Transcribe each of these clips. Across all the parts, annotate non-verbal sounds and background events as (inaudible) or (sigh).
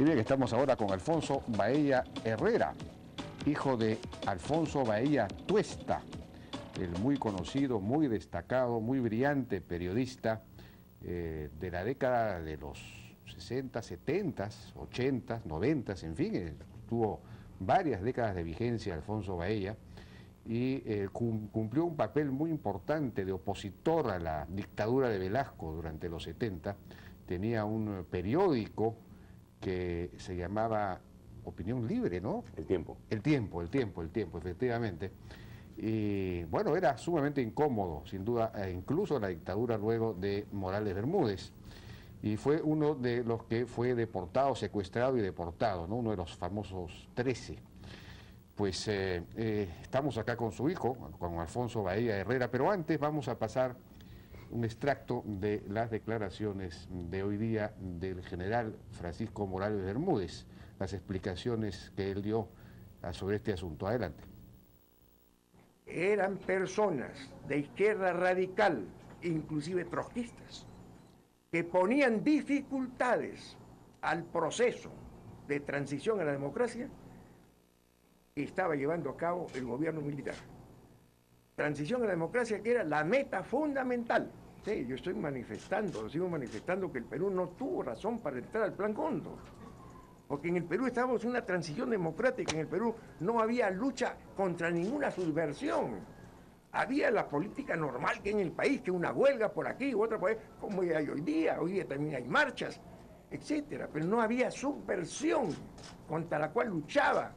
Y bien, estamos ahora con Alfonso Baella Herrera, hijo de Alfonso Baella Tuesta, el muy conocido, muy destacado, muy brillante periodista eh, de la década de los 60, 70, 80, 90, en fin, eh, tuvo varias décadas de vigencia Alfonso Baella y eh, cumplió un papel muy importante de opositor a la dictadura de Velasco durante los 70. Tenía un periódico que se llamaba Opinión Libre, ¿no? El tiempo. El tiempo, el tiempo, el tiempo, efectivamente. Y bueno, era sumamente incómodo, sin duda, e incluso la dictadura luego de Morales Bermúdez. Y fue uno de los que fue deportado, secuestrado y deportado, ¿no? Uno de los famosos 13. Pues eh, eh, estamos acá con su hijo, con Alfonso Bahía Herrera, pero antes vamos a pasar un extracto de las declaraciones de hoy día del general Francisco Morales Bermúdez, las explicaciones que él dio sobre este asunto. Adelante. Eran personas de izquierda radical, inclusive trotskistas, que ponían dificultades al proceso de transición a la democracia que estaba llevando a cabo el gobierno militar. Transición a la democracia que era la meta fundamental Sí, yo estoy manifestando, sigo manifestando que el Perú no tuvo razón para entrar al Plan Cóndor. Porque en el Perú estábamos en una transición democrática, en el Perú no había lucha contra ninguna subversión. Había la política normal que en el país, que una huelga por aquí, otra por ahí, como hay hoy día, hoy día también hay marchas, etcétera, pero no había subversión contra la cual luchaba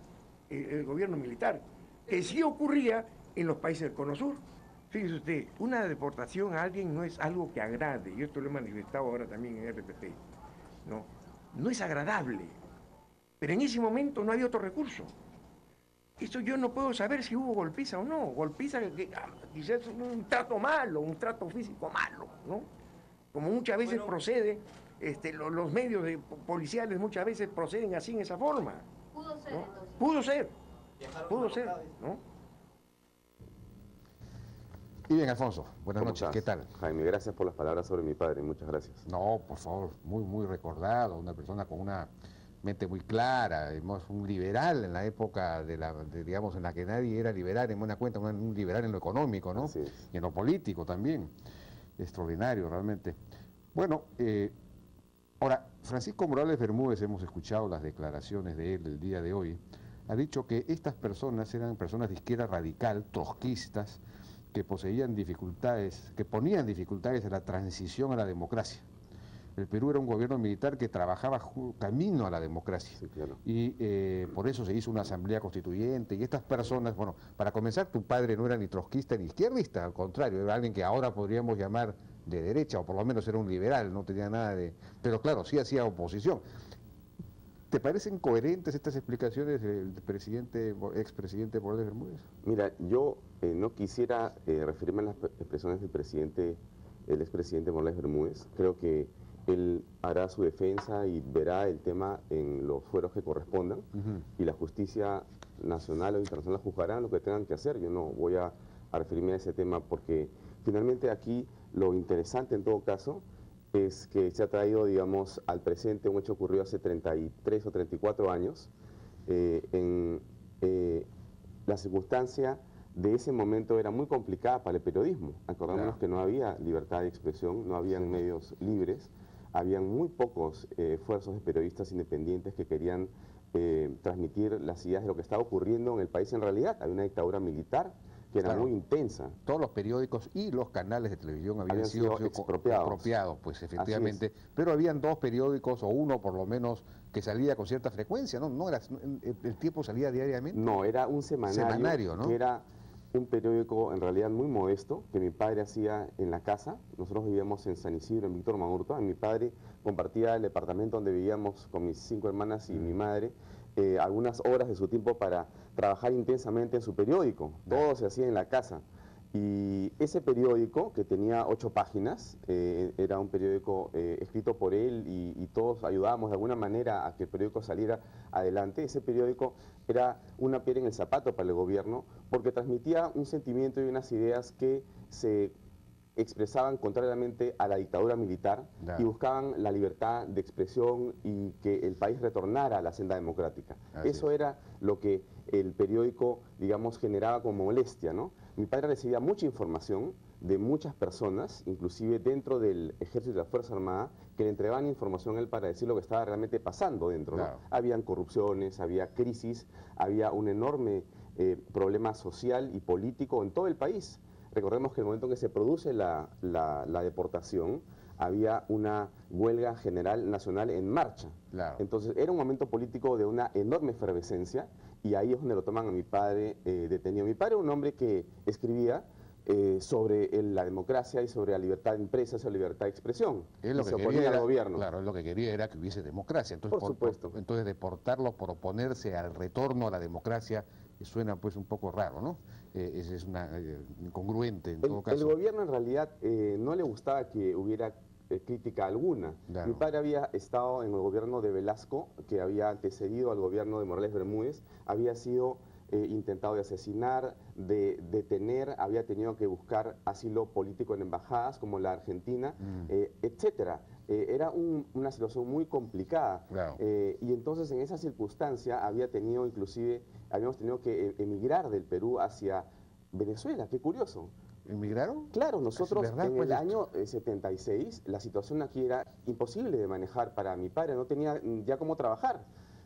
el, el gobierno militar, que sí ocurría en los países del Cono Sur. Fíjese usted, una deportación a alguien no es algo que agrade, y esto lo he manifestado ahora también en RPP, no, no es agradable, pero en ese momento no había otro recurso. Eso yo no puedo saber si hubo golpiza o no, golpiza que, ah, quizás un trato malo, un trato físico malo, ¿no? Como muchas veces procede, este, los, medios policiales muchas veces proceden así en esa forma. Pudo ser, Pudo ser, pudo ser, ¿no? Y bien, Alfonso, buenas noches, ¿qué tal? Jaime, gracias por las palabras sobre mi padre, muchas gracias. No, por favor, muy, muy recordado, una persona con una mente muy clara, un liberal en la época de la, digamos, en la que nadie era liberal, en buena cuenta, un liberal en lo económico, ¿no? Y en lo político también. Extraordinario, realmente. Bueno, eh, ahora, Francisco Morales Bermúdez, hemos escuchado las declaraciones de él el día de hoy, ha dicho que estas personas eran personas de izquierda radical, trotskistas, que poseían dificultades, que ponían dificultades en la transición a la democracia. El Perú era un gobierno militar que trabajaba camino a la democracia. Y eh, por eso se hizo una asamblea constituyente. Y estas personas, bueno, para comenzar, tu padre no era ni trotskista ni izquierdista, al contrario, era alguien que ahora podríamos llamar de derecha, o por lo menos era un liberal, no tenía nada de... Pero claro, sí hacía oposición. ¿Te parecen coherentes estas explicaciones del presidente, expresidente Morales Bermúdez? Mira, yo eh, no quisiera eh, referirme a las expresiones del presidente, el expresidente Morales Bermúdez. Creo que él hará su defensa y verá el tema en los fueros que correspondan y la justicia nacional o internacional juzgarán lo que tengan que hacer. Yo no voy a referirme a ese tema porque finalmente aquí lo interesante en todo caso es que se ha traído, digamos, al presente un hecho ocurrido hace 33 o 34 años. Eh, en, eh, la circunstancia de ese momento era muy complicada para el periodismo. Acordémonos que no había libertad de expresión, no habían medios libres, habían muy pocos eh, esfuerzos de periodistas independientes que querían transmitir las ideas de lo que estaba ocurriendo en el país en realidad. Había una dictadura militar, que era muy intensa. Todos los periódicos y los canales de televisión habían, sido, expropiados. pues efectivamente. Pero habían dos periódicos, o uno por lo menos, que salía con cierta frecuencia, ¿no? no era, el, tiempo salía diariamente. No, era un semanario, ¿no? que era un periódico en realidad muy modesto que mi padre hacía en la casa. Nosotros vivíamos en San Isidro, en Víctor Magurto. Mi padre compartía el departamento donde vivíamos con mis cinco hermanas y mi madre. Eh, algunas horas de su tiempo para trabajar intensamente en su periódico. Todo se hacía en la casa. Y ese periódico, que tenía ocho páginas, eh, era un periódico eh, escrito por él y, todos ayudábamos de alguna manera a que el periódico saliera adelante. Ese periódico era una piedra en el zapato para el gobierno porque transmitía un sentimiento y unas ideas que se expresaban contrariamente a la dictadura militar y buscaban la libertad de expresión y que el país retornara a la senda democrática. Eso era lo que el periódico, digamos, generaba como molestia, ¿no? Mi padre recibía mucha información de muchas personas, inclusive dentro del ejército y de la Fuerza Armada, que le entregaban información a él para decir lo que estaba realmente pasando dentro. ¿no? Habían corrupciones, había crisis, había un enorme eh, problema social y político en todo el país. Recordemos que el momento en que se produce la, deportación, había una huelga general nacional en marcha. Entonces era un momento político de una enorme efervescencia y ahí es donde lo toman a mi padre eh, detenido. Mi padre era un hombre que escribía eh, sobre la democracia y sobre la libertad de empresas sobre la libertad de expresión. Él lo que quería era, gobierno. Claro, lo que quería era que hubiese democracia. Entonces, por, supuesto. entonces deportarlo por oponerse al retorno a la democracia suena pues un poco raro, ¿no? Eh, es, una eh, incongruente en todo caso. El gobierno en realidad eh, no le gustaba que hubiera crítica alguna. Mi padre había estado en el gobierno de Velasco, que había antecedido al gobierno de Morales Bermúdez, había sido intentado de asesinar, de detener, había tenido que buscar asilo político en embajadas como la Argentina, mm. etcétera. Era una situación muy complicada. y entonces en esa circunstancia había tenido inclusive habíamos tenido que e, emigrar del Perú hacia Venezuela, qué curioso. ¿Emigraron? Claro, nosotros en pues, el año 76 eh, la situación aquí era imposible de manejar para mi padre, no tenía ya cómo trabajar.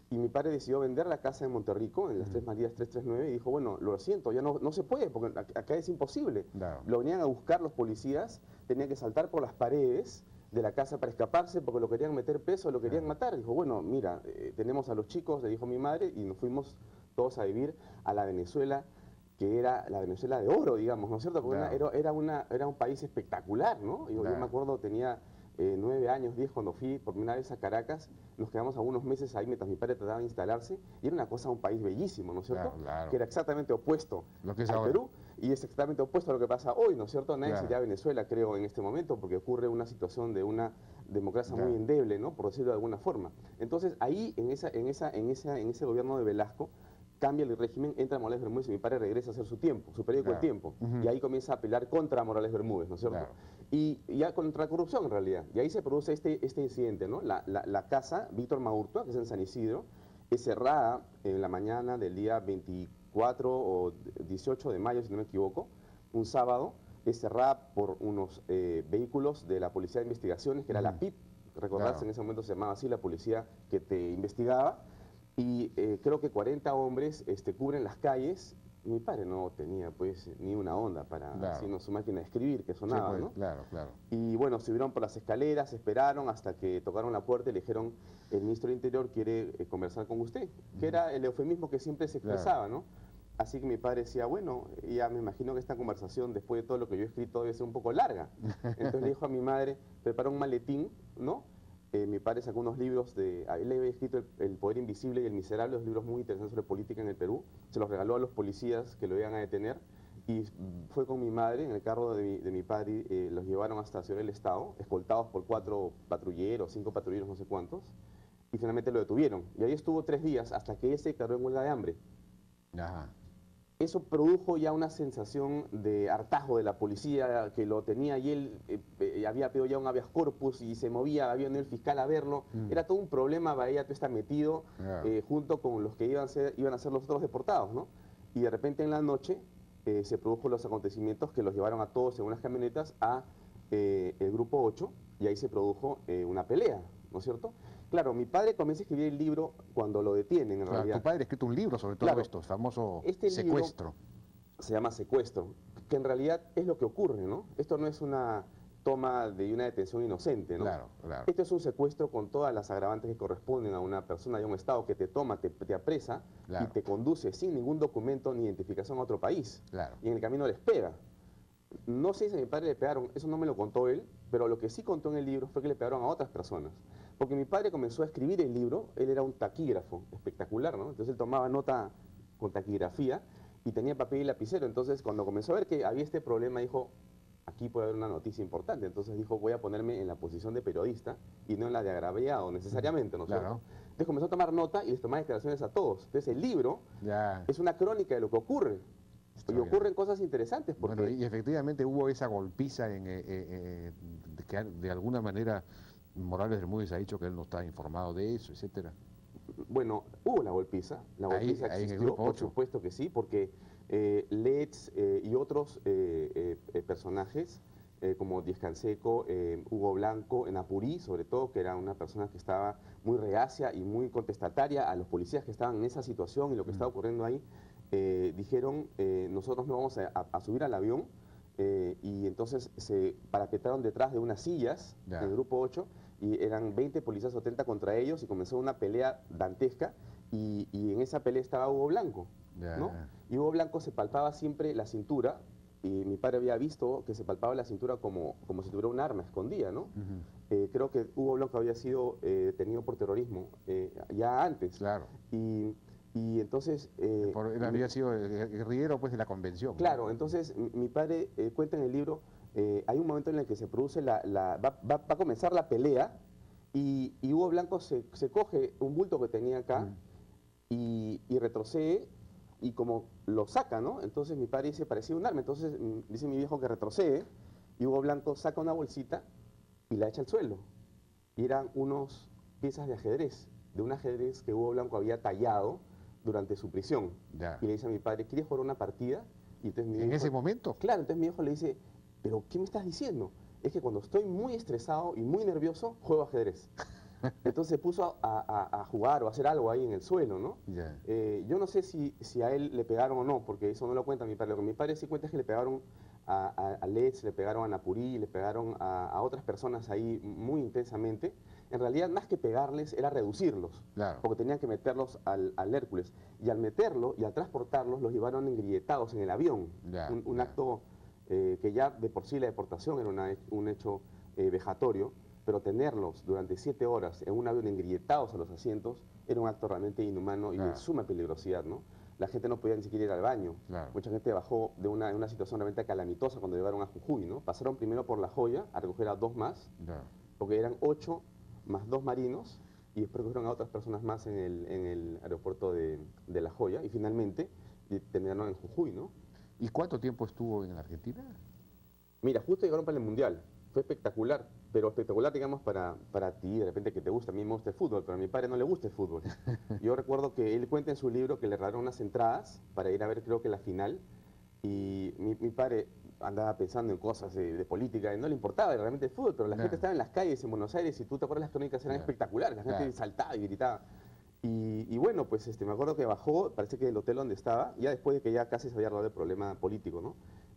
Y mi padre decidió vender la casa en Monterrico, en las Tres Marías 339, y dijo, bueno, lo siento, ya no, no se puede, porque acá es imposible. Lo venían a buscar los policías, tenía que saltar por las paredes de la casa para escaparse porque lo querían meter preso, lo querían matar. Dijo, bueno, mira, eh, tenemos a los chicos, le dijo mi madre, y nos fuimos todos a vivir a la Venezuela que era la Venezuela de oro, digamos, ¿no es cierto? Porque era, era, una, era un país espectacular, ¿no? Yo, me acuerdo, tenía eh, nueve años, diez, cuando fui por primera vez a Caracas, nos quedamos algunos meses ahí mientras mi padre trataba de instalarse, y era una cosa, un país bellísimo, ¿no es cierto? Que era exactamente opuesto lo que es al Perú, y es exactamente opuesto a lo que pasa hoy, ¿no es cierto? Nadie sería Venezuela, creo, en este momento, porque ocurre una situación de una democracia muy endeble, ¿no? Por decirlo de alguna forma. Entonces, ahí, en, esa, en, esa, en, esa, en ese gobierno de Velasco, cambia el régimen, entra Morales Bermúdez y mi padre regresa a hacer su tiempo, su periódico El Tiempo. Y ahí comienza a pelear contra Morales Bermúdez, ¿no es cierto? Y ya contra la corrupción en realidad. Y ahí se produce este, este incidente, ¿no? La, la, casa Víctor Maurtua, que es en San Isidro, es cerrada en la mañana del día 24 o 18 de mayo, si no me equivoco, un sábado, es cerrada por unos eh, vehículos de la Policía de Investigaciones, que era la PIP, recordarse en ese momento se llamaba así, la policía que te investigaba, y eh, creo que 40 hombres este, cubren las calles. Mi padre no tenía pues ni una onda para, sino su máquina de escribir que sonaba, pues, ¿no? Claro, claro. Y bueno, subieron por las escaleras, esperaron hasta que tocaron la puerta y le dijeron, el ministro del Interior quiere eh, conversar con usted, que era el eufemismo que siempre se expresaba, ¿no? Así que mi padre decía, bueno, ya me imagino que esta conversación, después de todo lo que yo he escrito, debe ser un poco larga. Entonces le dijo a mi madre, prepara un maletín, ¿no? Eh, mi padre sacó unos libros de... Él había escrito el, Poder Invisible y El Miserable, dos libros muy interesantes sobre política en el Perú. Se los regaló a los policías que lo iban a detener y fue con mi madre en el carro de mi, padre, eh, los llevaron hasta Ciudad del Estado, escoltados por cuatro patrulleros, cinco patrulleros, no sé cuántos, y finalmente lo detuvieron. Y ahí estuvo tres días hasta que ese se declaró en huelga de hambre. Ajá eso produjo ya una sensación de hartazgo de la policía que lo tenía y él eh, eh, había pedido ya un habeas corpus y se movía, había venido el fiscal a verlo. Mm. Era todo un problema, Bahía está metido eh, junto con los que iban a, ser, iban a ser los otros deportados, ¿no? Y de repente en la noche se produjo los acontecimientos que los llevaron a todos en unas camionetas a el grupo 8 y ahí se produjo una pelea, ¿no es cierto? Claro, mi padre comienza a escribir el libro cuando lo detienen, en realidad. Tu padre ha escrito un libro sobre todo esto, famoso este secuestro. se llama Secuestro, que en realidad es lo que ocurre, ¿no? Esto no es una toma de una detención inocente, ¿no? Claro, claro. Esto es un secuestro con todas las agravantes que corresponden a una persona de un Estado que te toma, te, apresa y te conduce sin ningún documento ni identificación a otro país. Claro. Y en el camino les pega. No sé si a mi padre le pegaron, eso no me lo contó él, pero lo que sí contó en el libro fue que le pegaron a otras personas. Porque mi padre comenzó a escribir el libro, él era un taquígrafo espectacular, ¿no? Entonces él tomaba nota con taquigrafía y tenía papel y lapicero. Entonces cuando comenzó a ver que había este problema, dijo, aquí puede haber una noticia importante. Entonces dijo, voy a ponerme en la posición de periodista y no en la de agraviado necesariamente, ¿no claro. Entonces comenzó a tomar nota y les tomaba declaraciones a todos. Entonces el libro es una crónica de lo que ocurre. y ocurren cosas interesantes. Porque... Bueno, y efectivamente hubo esa golpiza en, eh, eh, de que de alguna manera Morales Bermúdez ha dicho que él no está informado de eso, etcétera. Bueno, hubo la golpiza, la golpiza existió, por supuesto que sí, porque eh, Letts y otros personajes eh, como Díaz Canseco, eh, Hugo Blanco, en Apurí, sobre todo, que era una persona que estaba muy reacia y muy contestataria a los policías que estaban en esa situación y lo que estaba ocurriendo ahí, eh, dijeron, nosotros no vamos a, subir al avión, y entonces se paraquetaron detrás de unas sillas, en el grupo 8, y eran 20 policías o 30 contra ellos, y comenzó una pelea dantesca, y, en esa pelea estaba Hugo Blanco, ¿no? Y Hugo Blanco se palpaba siempre la cintura, y mi padre había visto que se palpaba la cintura como, como si tuviera un arma escondida, ¿no? Eh, creo que Hugo Blanco había sido eh, detenido por terrorismo eh, ya antes. Claro. Y, y entonces... él había sido guerrillero pues de la convención. Claro, entonces mi padre cuenta en el libro, hay un momento en el que se produce la... la va, va, a comenzar la pelea y, y Hugo Blanco se, se, coge un bulto que tenía acá y, y retrocede y como lo saca, ¿no? Entonces mi padre dice, parecía un arma. Entonces mm, dice mi viejo que retrocede y Hugo Blanco saca una bolsita y la echa al suelo. Y eran unos piezas de ajedrez, de un ajedrez que Hugo Blanco había tallado durante su prisión. Y le dice a mi padre, ¿quieres jugar una partida? Y entonces ¿En ese momento? Claro, entonces mi viejo le dice, ¿pero qué me estás diciendo? Es que cuando estoy muy estresado y muy nervioso, juego ajedrez. (laughs) Entonces se puso a, jugar o a hacer algo ahí en el suelo, ¿no? Eh, yo no sé si, si, a él le pegaron o no, porque eso no lo cuenta mi padre. Lo que mi padre sí cuenta es que le pegaron a, a, Let's, le pegaron a Napurí, le pegaron a, otras personas ahí muy intensamente. En realidad, más que pegarles, era reducirlos, porque tenían que meterlos al, Hércules. Y al meterlo y al transportarlos, los llevaron engrietados en el avión. un, acto eh, que ya de por sí la deportación era un hecho eh, vejatorio pero tenerlos durante siete horas en un avión engrietados a los asientos era un acto realmente inhumano y de suma peligrosidad, ¿no? La gente no podía ni siquiera ir al baño. Mucha gente bajó de una, una, situación realmente calamitosa cuando llevaron a Jujuy, ¿no? Pasaron primero por La Joya a recoger a dos más, porque eran ocho más dos marinos, y después recogieron a otras personas más en el, en el aeropuerto de, de, La Joya, y finalmente terminaron en Jujuy, ¿no? ¿Y cuánto tiempo estuvo en Argentina? Mira, justo llegaron para el Mundial. Fue espectacular, pero espectacular, digamos, para, para ti, de repente que te gusta, a mí me gusta el fútbol, pero a mi padre no le gusta el fútbol. (laughs) Yo recuerdo que él cuenta en su libro que le regalaron unas entradas para ir a ver, creo que la final, y mi, padre andaba pensando en cosas de, política, y no le importaba realmente el fútbol, pero la gente estaba en las calles en Buenos Aires, y tú te acuerdas, las crónicas eran espectaculares, la gente saltaba y gritaba. Y, bueno, pues este, me acuerdo que bajó, parece que del hotel donde estaba, ya después de que ya casi se había hablado del problema político, ¿no?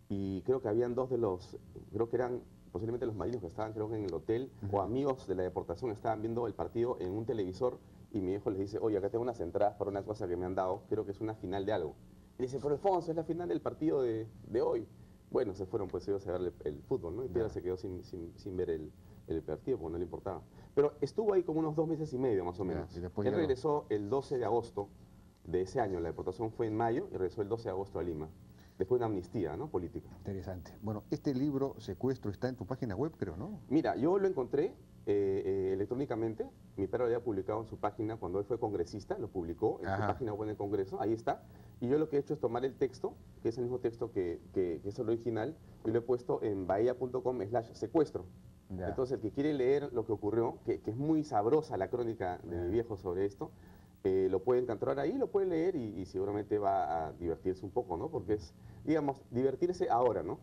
Y creo que habían dos de los, creo que eran posiblemente los marinos que estaban creo que en el hotel o amigos de la deportación estaban viendo el partido en un televisor y mi hijo les dice, oye, acá tengo unas entradas para una cosa que me han dado, creo que es una final de algo. Y dice, pero Alfonso, es la final del partido de, hoy. Bueno, se fueron pues ellos a ver el, fútbol, ¿no? Y Piedra se quedó sin, sin, ver el, partido porque no le importaba. Pero estuvo ahí como unos dos meses y medio más o menos. Él regresó el 12 de agosto de ese año, la deportación fue en mayo y regresó el 12 de agosto a Lima después de una amnistía ¿no? política. Interesante. Bueno, este libro, Secuestro, está en tu página web, creo, ¿no? Mira, yo lo encontré eh, eh, electrónicamente. Mi padre lo había publicado en su página cuando él fue congresista, lo publicó en su página web del Congreso, ahí está. Y yo lo que he hecho es tomar el texto, que es el mismo texto que, es el original, y lo he puesto en bahía.com slash secuestro. Entonces, el que quiere leer lo que ocurrió, que, es muy sabrosa la crónica de mi viejo sobre esto, eh, lo puede encontrar ahí, lo puede leer y, seguramente va a divertirse un poco, ¿no? Porque es, digamos, divertirse ahora, ¿no?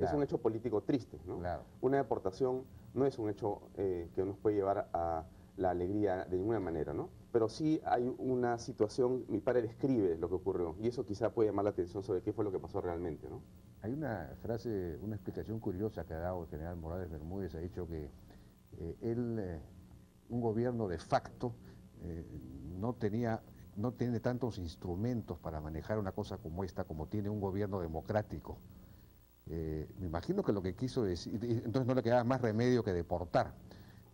Es un hecho político triste, ¿no? Una deportación no es un hecho eh, que nos puede llevar a la alegría de ninguna manera, ¿no? Pero sí hay una situación, mi padre describe lo que ocurrió y eso quizá puede llamar la atención sobre qué fue lo que pasó realmente, ¿no? Hay una frase, una explicación curiosa que ha dado el general Morales Bermúdez, ha dicho que eh, él, un gobierno de facto, no tenía no tiene tantos instrumentos para manejar una cosa como esta como tiene un gobierno democrático. Eh, me imagino que lo que quiso decir, entonces no le quedaba más remedio que deportar.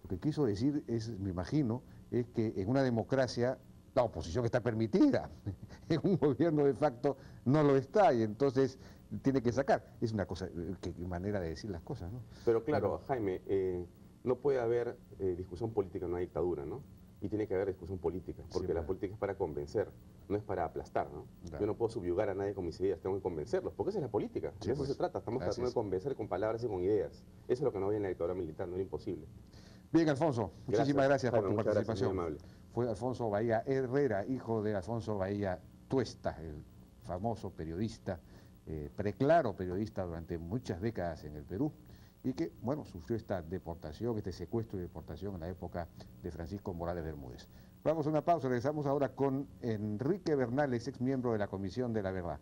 Lo que quiso decir es, me imagino, es que en una democracia la oposición está permitida, (laughs) en un gobierno de facto no lo está y entonces tiene que sacar. Es una cosa, eh, qué manera de decir las cosas, ¿no? Pero claro, Jaime, eh, no puede haber discusión política en una dictadura, ¿no? y tiene que haber discusión política, porque la política es para convencer, no es para aplastar, ¿no? Yo no puedo subyugar a nadie con mis ideas, tengo que convencerlos, porque esa es la política, de eso se trata, estamos tratando de convencer con palabras y con ideas. Eso es lo que no viene en la dictadura militar, no es imposible. Bien, Alfonso, muchísimas gracias, por tu participación. Fue Alfonso Bahía Herrera, hijo de Alfonso Bahía Tuesta, el famoso periodista, eh, preclaro periodista durante muchas décadas en el Perú y que, bueno, sufrió esta deportación, este secuestro y deportación en la época de Francisco Morales Bermúdez. Vamos a una pausa, regresamos ahora con Enrique Bernales, ex miembro de la Comisión de la Verdad.